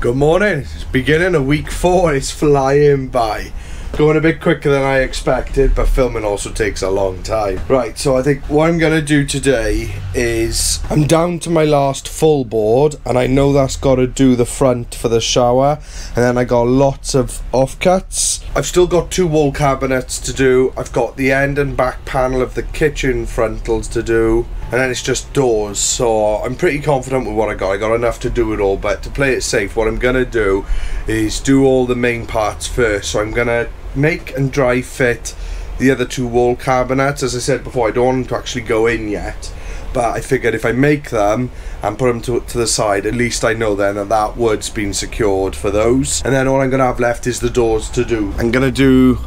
Good morning. It's beginning of week four. It's flying by. Going a bit quicker than I expected, but filming also takes a long time. Right, so I think what I'm going to do today is I'm down to my last full board, and I know that's got to do the front for the shower, and then I got lots of offcuts. I've still got two wall cabinets to do. I've got the end and back panel of the kitchen frontals to do, and then it's just doors. So I'm pretty confident with what I got. I got enough to do it all, but to play it safe, what I'm going to do is do all the main parts first. So I'm going to make and dry fit the other two wall cabinets. As I said before, I don't want them to actually go in yet. But I figured if I make them and put them to, to the side, at least I know then that that wood's been secured for those. And then all I'm going to have left is the doors to do. I'm going to do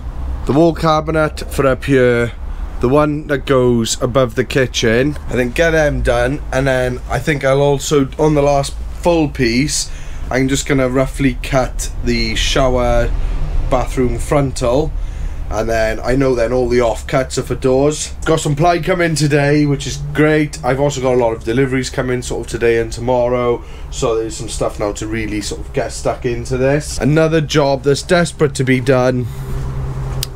the wall cabinet for up here, the one that goes above the kitchen, and then get them done. And then I think I'll also, on the last full piece, I'm just going to roughly cut the shower bathroom frontal and then I know then all the offcuts are for doors. Got some ply coming today, which is great. I've also got a lot of deliveries coming sort of today and tomorrow, so there's some stuff now to really sort of get stuck into this. Another job that's desperate to be done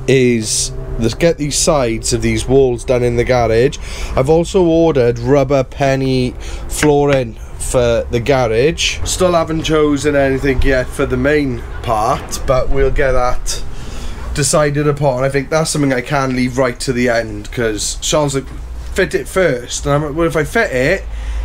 is let's get these sides of these walls done in the garage. I've also ordered rubber penny flooring for the garage. Still haven't chosen anything yet for the main part, but we'll get that decided upon. I think that's something I can leave right to the end because Charles like, fit it first. And I'm like, well, if I fit it,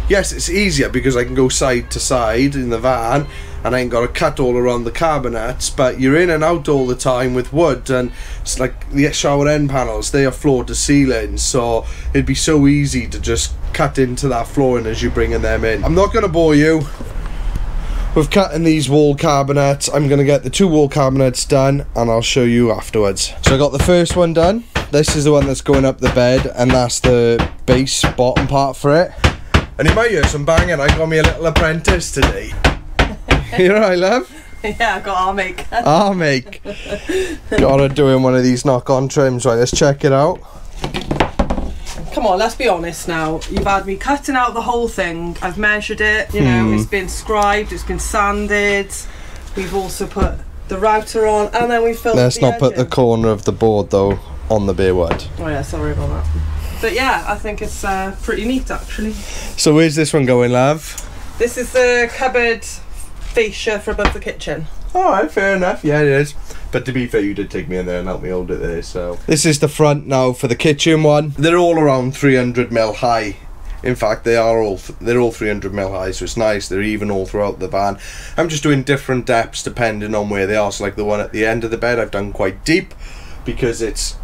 yes, it's easier because I can go side to side in the van and I ain't got a cut all around the cabinets, but you're in and out all the time with wood and it's like the shower end panels, they are floor to ceiling, so it'd be so easy to just cut into that flooring as you're bringing them in. I'm not going to bore you with cutting these wall cabinets. I'm going to get the two wall cabinets done and I'll show you afterwards. So I got the first one done. This is the one that's going up the bed and that's the base bottom part for it. And you might hear some banging. I got me a little apprentice today. you right, love? Yeah, I've got our make. Our make. Gotta doing one of these knock-on trims. Right, let's check it out. Come on, let's be honest now. You've had me cutting out the whole thing. I've measured it, you know, Hmm. it's been scribed, it's been sanded. We've also put the router on and then we filled Let's not put the corner of the board though on the bare wood. Oh yeah, sorry about that. But yeah, I think it's uh, pretty neat actually. So where's this one going, love? This is the cupboard fascia for above the kitchen. Alright, fair enough. Yeah, it is. But to be fair, you did take me in there and help me hold it there, so. This is the front now for the kitchen one. They're all around 300 mil high. In fact, they are all they're all 300 mil high, so it's nice. They're even all throughout the van. I'm just doing different depths depending on where they are. So like the one at the end of the bed, I've done quite deep because it's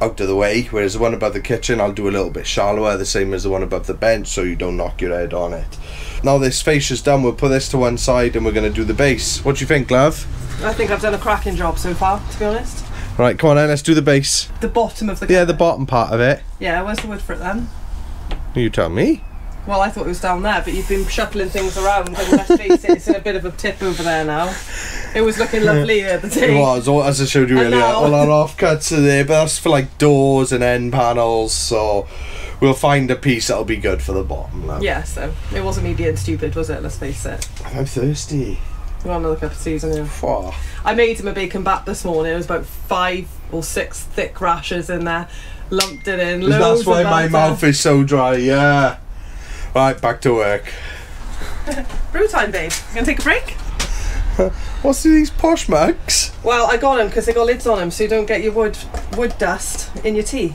out of the way. Whereas the one above the kitchen, I'll do a little bit shallower, the same as the one above the bench, so you don't knock your head on it. Now this face is done, we'll put this to one side and we're going to do the base. What do you think, love? I think I've done a cracking job so far, to be honest. Right, come on then, let's do the base. The bottom of the Yeah, the bottom part of it. Yeah, where's the wood for it then? You tell me. Well, I thought it was down there, but you've been shuffling things around, and let's face it, it's in a bit of a tip over there now. It was looking lovely at the other It was, oh, as I showed you earlier, know. all our offcuts are there, but that's for like doors and end panels, so we'll find a piece that'll be good for the bottom. Love. Yeah, so it wasn't me being stupid, was it? Let's face it. I'm thirsty. You want another cup of tea? Oh, I made him a bacon bat this morning. It was about five or six thick rashers in there. Lumped it in. That's why my mouth is so dry, yeah. Right, back to work. Brew time, babe. You gonna take a break? What's these posh mugs? Well, I got them because they got lids on them, so you don't get your wood wood dust in your tea,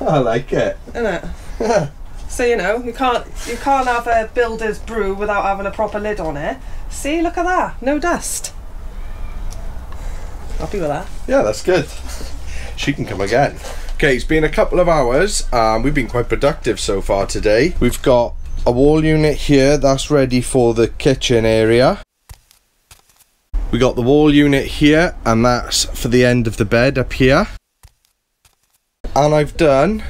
I like it. Isn't it. So you know you can't you can't have a builder's brew without having a proper lid on it. See, look at that, no dust. Happy with that. Yeah, that's good. She can come again. Okay, it's been a couple of hours. Um, we've been quite productive so far today. We've got a wall unit here that's ready for the kitchen area. We got the wall unit here, and that's for the end of the bed up here. And I've done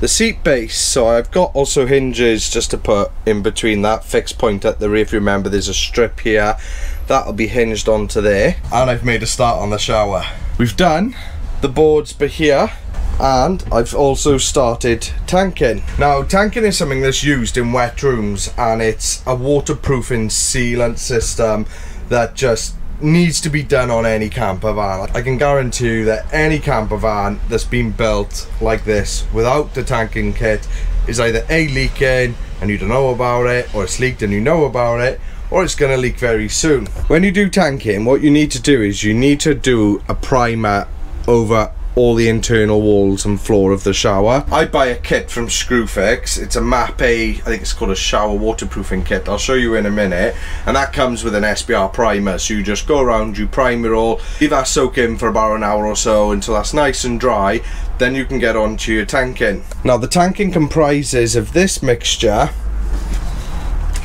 the seat base, so I've got also hinges just to put in between that fixed point at the rear. If you remember, there's a strip here that'll be hinged onto there. And I've made a start on the shower. We've done the boards but here and I've also started tanking. Now tanking is something that's used in wet rooms and it's a waterproofing sealant system that just needs to be done on any camper van. I can guarantee you that any camper van that's been built like this without the tanking kit is either A leaking and you don't know about it or it's leaked and you know about it or it's going to leak very soon. When you do tanking what you need to do is you need to do a primer over all the internal walls and floor of the shower. I buy a kit from Screwfix. It's a Mapei, I think it's called a shower waterproofing kit. I'll show you in a minute. And that comes with an SBR primer. So you just go around, you prime it all, leave that soak in for about an hour or so until that's nice and dry. Then you can get on to your tanking. Now the tanking comprises of this mixture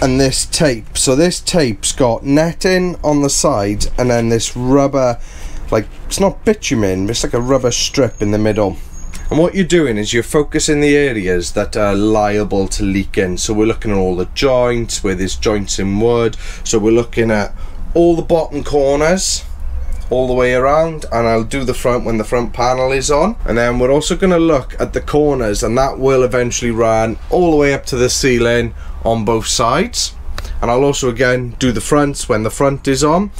and this tape. So this tape's got netting on the sides and then this rubber like it's not bitumen it's like a rubber strip in the middle. And what you're doing is you're focusing the areas that are liable to leak in. So we're looking at all the joints where there's joints in wood. So we're looking at all the bottom corners all the way around. And I'll do the front when the front panel is on. And then we're also going to look at the corners and that will eventually run all the way up to the ceiling on both sides. And I'll also again do the fronts when the front is on.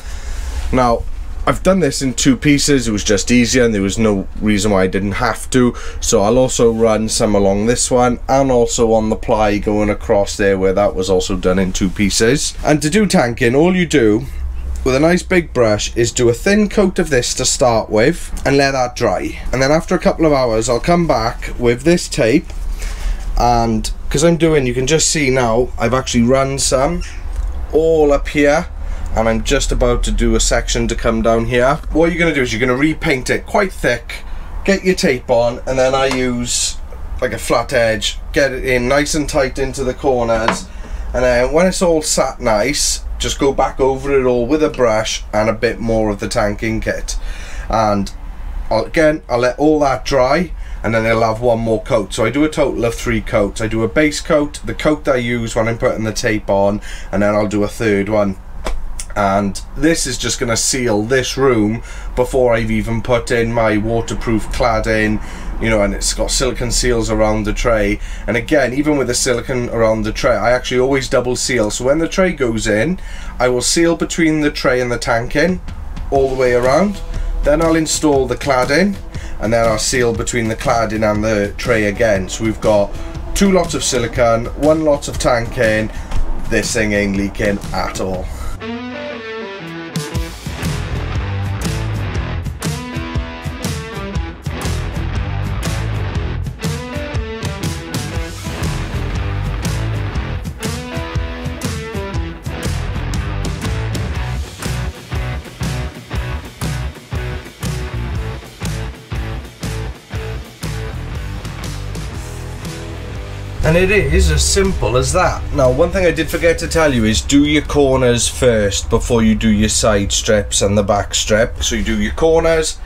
Now I've done this in two pieces, it was just easier and there was no reason why I didn't have to. So I'll also run some along this one and also on the ply going across there where that was also done in two pieces. And to do tanking, all you do with a nice big brush is do a thin coat of this to start with and let that dry. And then after a couple of hours, I'll come back with this tape and because I'm doing, you can just see now, I've actually run some all up here and I'm just about to do a section to come down here. What you're going to do is you're going to repaint it quite thick, get your tape on, and then I use like a flat edge, get it in nice and tight into the corners, and then when it's all sat nice, just go back over it all with a brush and a bit more of the tanking kit. And I'll, again, I'll let all that dry and then I'll have one more coat. So I do a total of three coats. I do a base coat, the coat that I use when I'm putting the tape on, and then I'll do a third one and this is just going to seal this room before I've even put in my waterproof cladding you know and it's got silicon seals around the tray. And again even with the silicon around the tray I actually always double seal. So when the tray goes in I will seal between the tray and the tanking all the way around. Then I'll install the cladding and then I'll seal between the cladding and the tray again. So we've got two lots of silicon one lot of tanking this thing ain't leaking at all And it is as simple as that. Now, one thing I did forget to tell you is do your corners first before you do your side strips and the back strip. So you do your corners,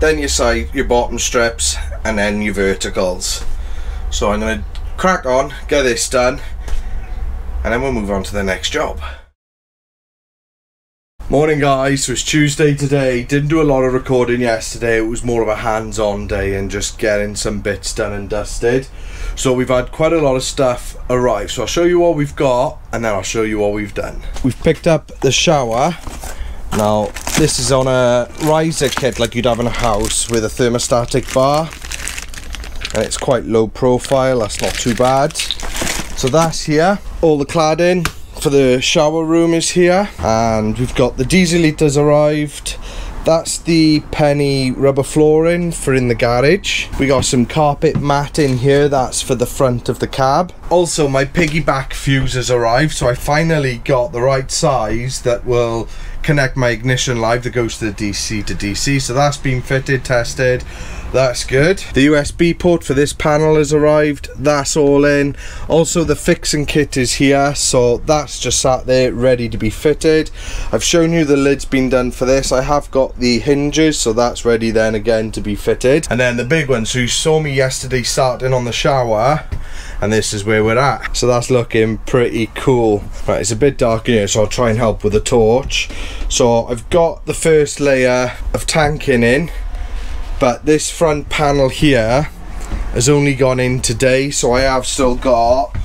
then your side, your bottom strips, and then your verticals. So I'm going to crack on, get this done, and then we'll move on to the next job. Morning guys, so it's Tuesday today, didn't do a lot of recording yesterday, it was more of a hands-on day and just getting some bits done and dusted. So we've had quite a lot of stuff arrive. So I'll show you what we've got and then I'll show you what we've done. We've picked up the shower. Now this is on a riser kit like you'd have in a house with a thermostatic bar. And it's quite low profile, that's not too bad. So that's here. All the cladding for the shower room is here. And we've got the diesel heaters arrived that's the penny rubber flooring for in the garage. We got some carpet mat in here, that's for the front of the cab. Also, my piggyback fuse has arrived, so I finally got the right size that will connect my ignition live that goes to the DC to DC. So that's been fitted, tested. That's good. The USB port for this panel has arrived. That's all in. Also the fixing kit is here. So that's just sat there ready to be fitted. I've shown you the lid's been done for this. I have got the hinges. So that's ready then again to be fitted. And then the big one. So you saw me yesterday starting on the shower and this is where we're at so that's looking pretty cool right it's a bit dark here so I'll try and help with a torch so I've got the first layer of tanking in but this front panel here has only gone in today so I have still got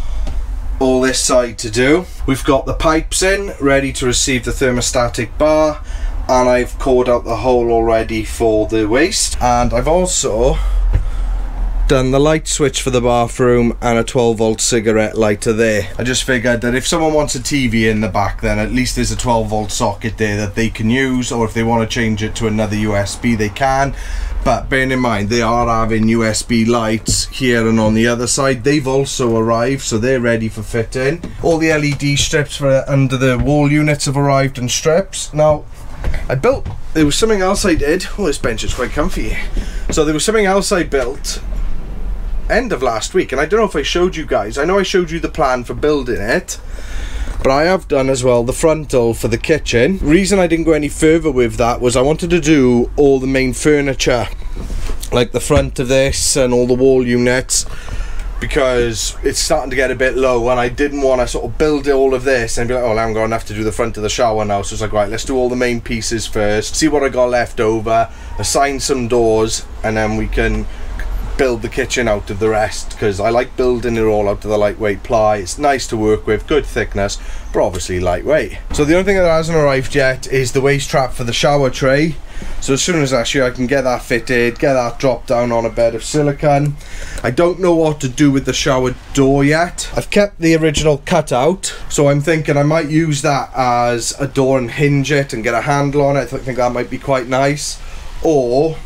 all this side to do. We've got the pipes in ready to receive the thermostatic bar and I've cored out the hole already for the waste. And I've also done the light switch for the bathroom and a 12 volt cigarette lighter there. I just figured that if someone wants a TV in the back then at least there's a 12 volt socket there that they can use or if they want to change it to another USB they can. But bearing in mind they are having USB lights here and on the other side. They've also arrived so they're ready for fitting. All the LED strips for under the wall units have arrived in strips. Now I built there was something else I did. Oh this bench is quite comfy. So there was something else I built end of last week and I don't know if I showed you guys I know I showed you the plan for building it but I have done as well the frontal for the kitchen. Reason I didn't go any further with that was I wanted to do all the main furniture like the front of this and all the wall units because it's starting to get a bit low and I didn't want to sort of build all of this and be like oh I'm going to have to do the front of the shower now. So it's like right let's do all the main pieces first see what I got left over assign some doors and then we can build the kitchen out of the rest because I like building it all out of the lightweight ply. It's nice to work with, good thickness, but obviously lightweight. So the only thing that hasn't arrived yet is the waste trap for the shower tray. So as soon as actually I can get that fitted, get that dropped down on a bed of silicone. I don't know what to do with the shower door yet. I've kept the original cutout, so I'm thinking I might use that as a door and hinge it and get a handle on it. I think that might be quite nice. Or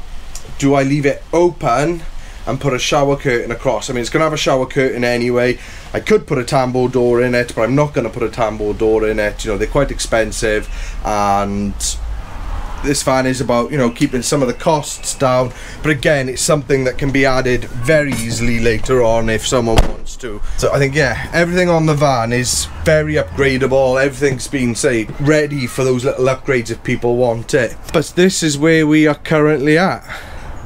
do I leave it open and put a shower curtain across. I mean, it's going to have a shower curtain anyway. I could put a tambour door in it, but I'm not going to put a tambour door in it. You know, they're quite expensive and this van is about you know keeping some of the costs down but again it's something that can be added very easily later on if someone wants to so I think yeah everything on the van is very upgradable everything's been say ready for those little upgrades if people want it but this is where we are currently at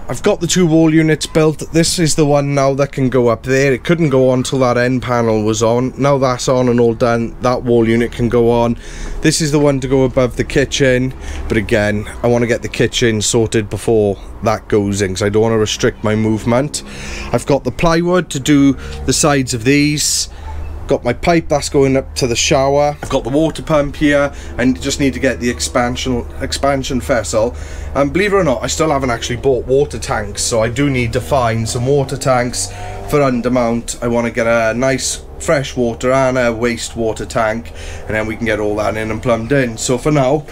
I've got the two wall units built. This is the one now that can go up there. It couldn't go on till that end panel was on. Now that's on and all done, that wall unit can go on. This is the one to go above the kitchen. But again, I want to get the kitchen sorted before that goes in because I don't want to restrict my movement. I've got the plywood to do the sides of these got my pipe that's going up to the shower. I've got the water pump here and just need to get the expansion expansion vessel and believe it or not I still haven't actually bought water tanks so I do need to find some water tanks for undermount. I want to get a nice fresh water and a wastewater tank and then we can get all that in and plumbed in. So for now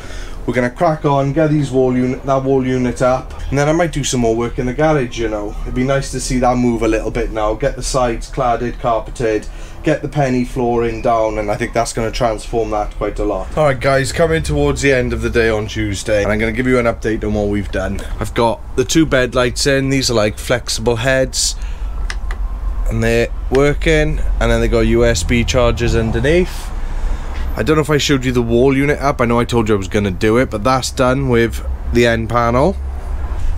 we're gonna crack on get these wall unit that wall unit up and then I might do some more work in the garage you know. It'd be nice to see that move a little bit now get the sides cladded carpeted get the penny flooring down and I think that's going to transform that quite a lot. Alright guys, coming towards the end of the day on Tuesday and I'm going to give you an update on what we've done. I've got the two bed lights in, these are like flexible heads and they're working and then they got USB chargers underneath. I don't know if I showed you the wall unit up, I know I told you I was going to do it but that's done with the end panel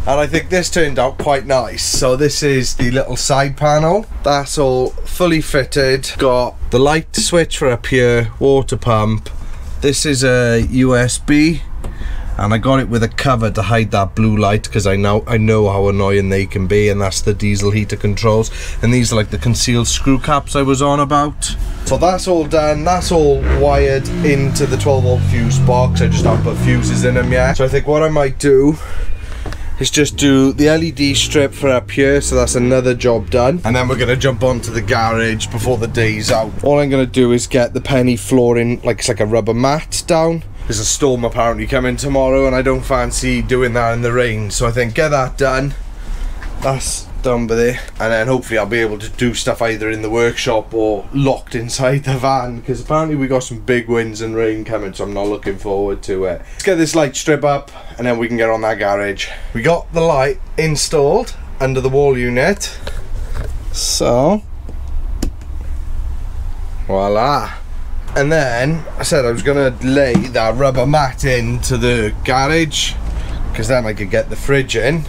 and I think this turned out quite nice. So this is the little side panel. That's all fully fitted. Got the light switch for up here water pump. This is a USB and I got it with a cover to hide that blue light because I know I know how annoying they can be and that's the diesel heater controls. And these are like the concealed screw caps I was on about. So that's all done. That's all wired into the 12 volt fuse box. I just haven't put fuses in them yet. So I think what I might do is just do the LED strip for up here so that's another job done. And then we're going to jump onto the garage before the day's out. All I'm going to do is get the penny flooring like it's like a rubber mat down. There's a storm apparently coming tomorrow and I don't fancy doing that in the rain. So I think get that done. That's done with it and then hopefully I'll be able to do stuff either in the workshop or locked inside the van because apparently we got some big winds and rain coming so I'm not looking forward to it. Let's get this light strip up and then we can get on that garage. We got the light installed under the wall unit so voila and then I said I was gonna lay that rubber mat into the garage because then I could get the fridge in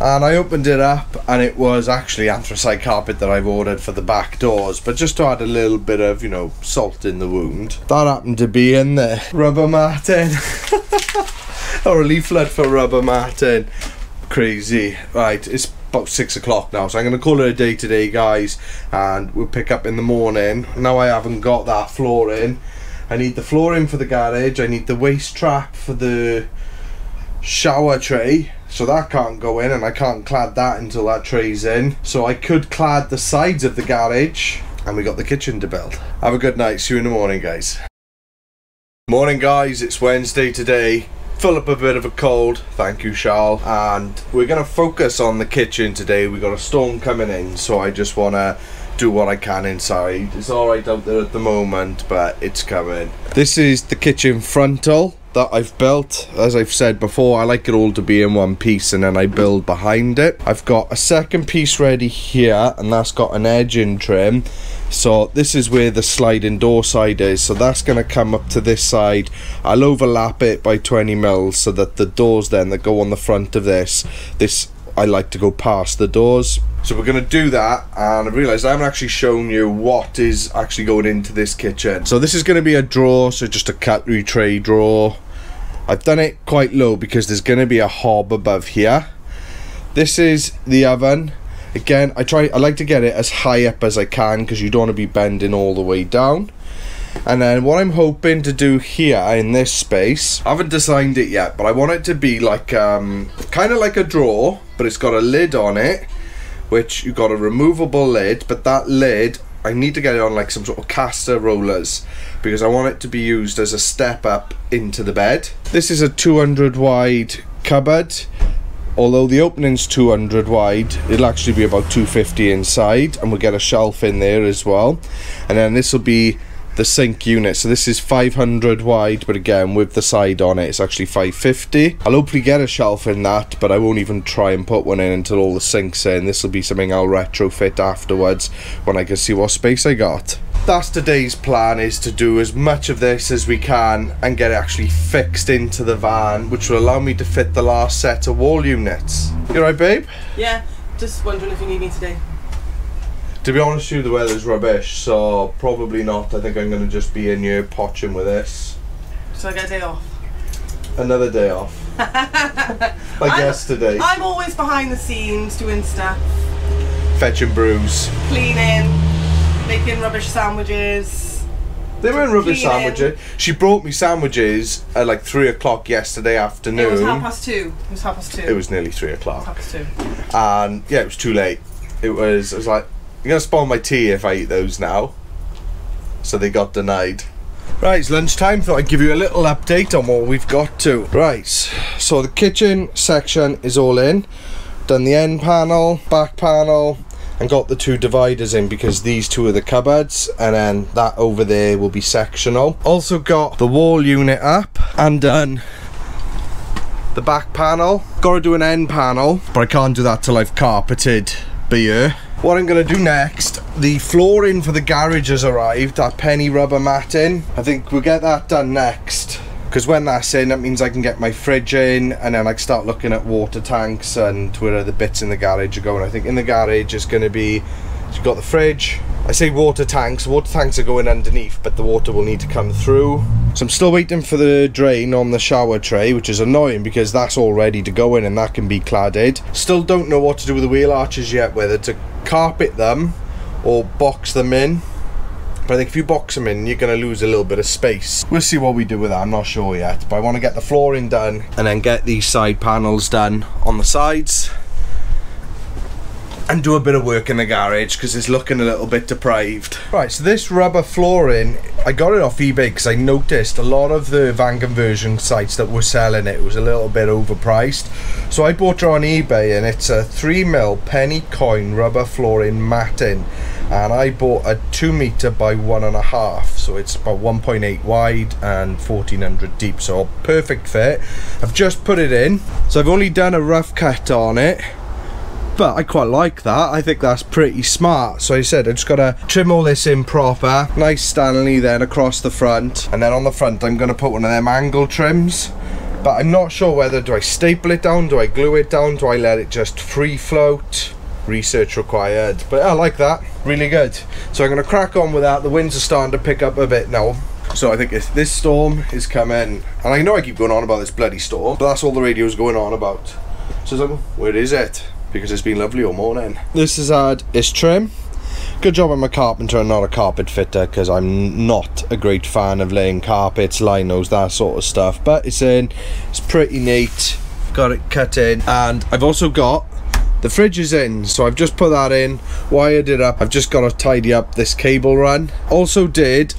and I opened it up and it was actually anthracite carpet that I've ordered for the back doors but just to add a little bit of you know salt in the wound that happened to be in there rubber matting or a leaflet for rubber matting crazy. Right, it's about six o'clock now, so I'm going to call it a day today, guys, and we'll pick up in the morning. Now I haven't got that flooring. I need the flooring for the garage. I need the waste trap for the shower tray so that can't go in and I can't clad that until that tray's in. So I could clad the sides of the garage and we got the kitchen to build. Have a good night. See you in the morning guys. Morning guys. It's Wednesday today. Up a bit of a cold. Thank you Charles. And we're gonna focus on the kitchen today. We got a storm coming in so I just wanna do what I can inside. It's alright out there at the moment but it's coming. This is the kitchen frontal that I've built. As I've said before, I like it all to be in one piece and then I build behind it. I've got a second piece ready here and that's got an edge edging trim. So this is where the sliding door side is. So that's going to come up to this side. I'll overlap it by 20 mils so that the doors then that go on the front of this, this I like to go past the doors. So we're going to do that and I realised I haven't actually shown you what is actually going into this kitchen. So this is going to be a drawer, so just a cutlery tray drawer. I've done it quite low because there's going to be a hob above here. This is the oven. Again, I try. I like to get it as high up as I can because you don't want to be bending all the way down. And then what I'm hoping to do here in this space, I haven't designed it yet, but I want it to be like, um, kind of like a drawer, but it's got a lid on it which you've got a removable lid, but that lid I need to get it on like some sort of caster rollers because I want it to be used as a step up into the bed. This is a 200 wide cupboard. Although the opening's 200 wide, it'll actually be about 250 inside and we'll get a shelf in there as well. And then this will be the sink unit. So this is 500 wide, but again, with the side on it, it's actually 550. I'll hopefully get a shelf in that, but I won't even try and put one in until all the sinks in. This will be something I'll retrofit afterwards when I can see what space I got. That's today's plan is to do as much of this as we can and get it actually fixed into the van, which will allow me to fit the last set of wall units. You right, babe? Yeah, just wondering if you need me today. To be honest with you, the weather's rubbish, so probably not. I think I'm going to just be in here potching with this. So I get a day off. Another day off. like yesterday. I'm always behind the scenes doing stuff. Fetching brews. Cleaning, making rubbish sandwiches. They weren't rubbish Cleaning. sandwiches. She brought me sandwiches at like 3 o'clock yesterday afternoon. It was half past two. It was half past two. It was nearly 3 o'clock. half past two. And yeah, it was too late. It was, I was like, you're to spoil my tea if I eat those now. So they got denied. Right, it's lunchtime. Thought I'd give you a little update on what we've got to. Right, so the kitchen section is all in. Done the end panel, back panel, and got the two dividers in because these two are the cupboards, and then that over there will be sectional. Also got the wall unit up and done the back panel. Got to do an end panel, but I can't do that till I've carpeted beer. What I'm going to do next, the flooring for the garage has arrived, that penny rubber matting. I think we'll get that done next. Because when that's in, that means I can get my fridge in and then I start looking at water tanks and where the bits in the garage are going. I think in the garage is going to be, you've got the fridge. I say water tanks, water tanks are going underneath, but the water will need to come through. So I'm still waiting for the drain on the shower tray, which is annoying because that's all ready to go in and that can be cladded. Still don't know what to do with the wheel arches yet, whether to carpet them or box them in. But I think if you box them in, you're going to lose a little bit of space. We'll see what we do with that, I'm not sure yet. But I want to get the flooring done and then get these side panels done on the sides. And do a bit of work in the garage because it's looking a little bit deprived. Right, so this rubber flooring, I got it off eBay because I noticed a lot of the van conversion sites that were selling it was a little bit overpriced. So I bought it on eBay and it's a 3mm penny coin rubber flooring matting and I bought a 2 meter by one and a half so it's about 1.8 wide and 1400 deep so perfect fit I've just put it in so I've only done a rough cut on it but I quite like that. I think that's pretty smart. So I said I just gotta trim all this in proper. Nice Stanley then across the front. And then on the front I'm gonna put one of them angle trims. But I'm not sure whether do I staple it down? Do I glue it down? Do I let it just free float? Research required. But I like that. Really good. So I'm gonna crack on with that. The winds are starting to pick up a bit now. So I think if this storm is coming and I know I keep going on about this bloody storm but that's all the radio's going on about. So where is it? Because it's been lovely all morning. This has had its trim. Good job I'm a carpenter and not a carpet fitter because I'm not a great fan of laying carpets, linos, that sort of stuff. But it's in, it's pretty neat. Got it cut in and I've also got the fridge is in so I've just put that in wired it up I've just got to tidy up this cable run also did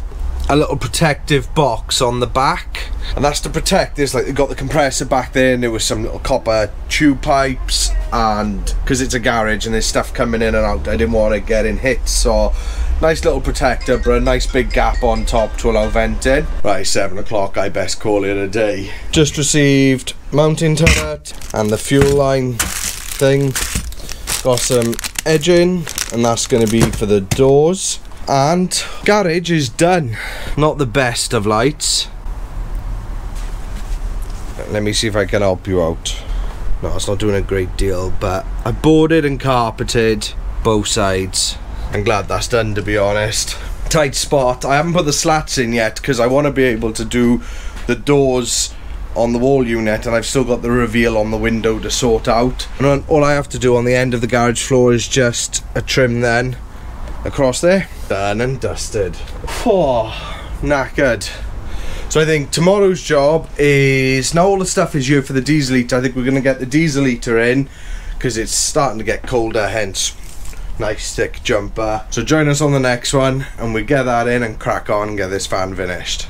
a little protective box on the back. And that's to protect this like they got the compressor back there and there was some little copper tube pipes and because it's a garage and there's stuff coming in and out. I didn't want to get in hits so nice little protector but a nice big gap on top to allow venting right seven o'clock I best call it a day. Just received mounting turret and the fuel line thing. Got some edging and that's going to be for the doors and garage is done. Not the best of lights. Let me see if I can help you out. No it's not doing a great deal but I boarded and carpeted both sides. I'm glad that's done to be honest. Tight spot. I haven't put the slats in yet because I want to be able to do the doors on the wall unit and I've still got the reveal on the window to sort out. And all I have to do on the end of the garage floor is just a trim then across there. Done and dusted. Oh knackered so I think tomorrow's job is now all the stuff is here for the diesel heater. I think we're gonna get the diesel heater in because it's starting to get colder hence nice thick jumper. So join us on the next one and we get that in and crack on and get this fan finished